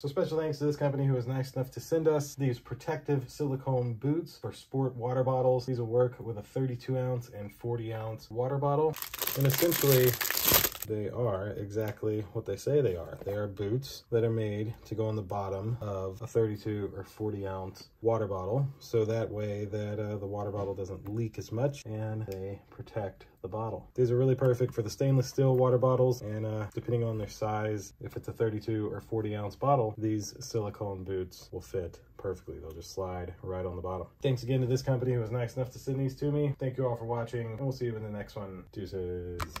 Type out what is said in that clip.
So special thanks to this company who was nice enough to send us these protective silicone boots for sport water bottles. These will work with a 32 ounce and 40 ounce water bottle. And essentially they are exactly what they say they are. They are boots that are made to go on the bottom of a 32 or 40 ounce water bottle. So that way that uh, the water bottle doesn't leak as much and they protect the bottle. These are really perfect for the stainless steel water bottles and uh, depending on their size, if it's a 32 or 40 ounce bottle, these silicone boots will fit perfectly. They'll just slide right on the bottom. Thanks again to this company who was nice enough to send these to me. Thank you all for watching and we'll see you in the next one. Deuces.